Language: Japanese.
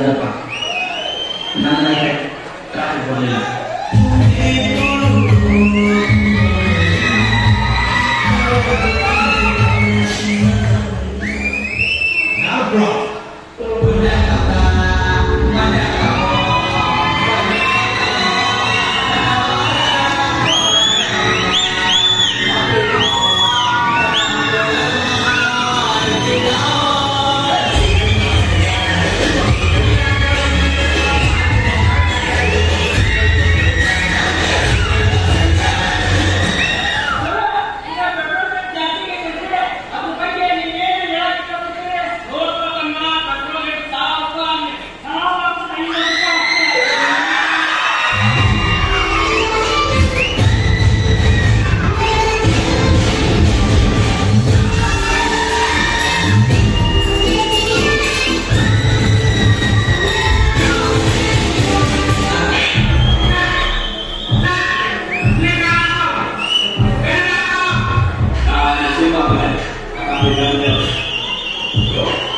ならば考え Thank you.